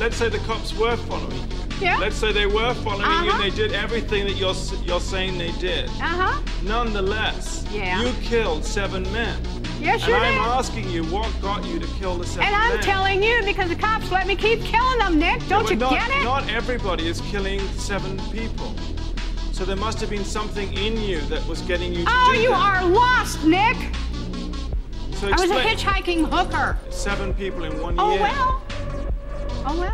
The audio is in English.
let's say the cops were following you. Yeah. Let's say they were following you Uh-huh. and they did everything that you're you're saying they did. Uh-huh. Nonetheless, Yeah. you killed seven men. Yeah, sure and I'm asking you, what got you to kill the seven And I'm men? telling you because the cops let me keep killing them, Nick. Don't But you not, get it? Not everybody is killing seven people. So there must have been something in you that was getting you to oh, you that. are lost, Nick. So I was a hitchhiking hooker. Seven people in one Oh, year. Oh, well. Oh, well.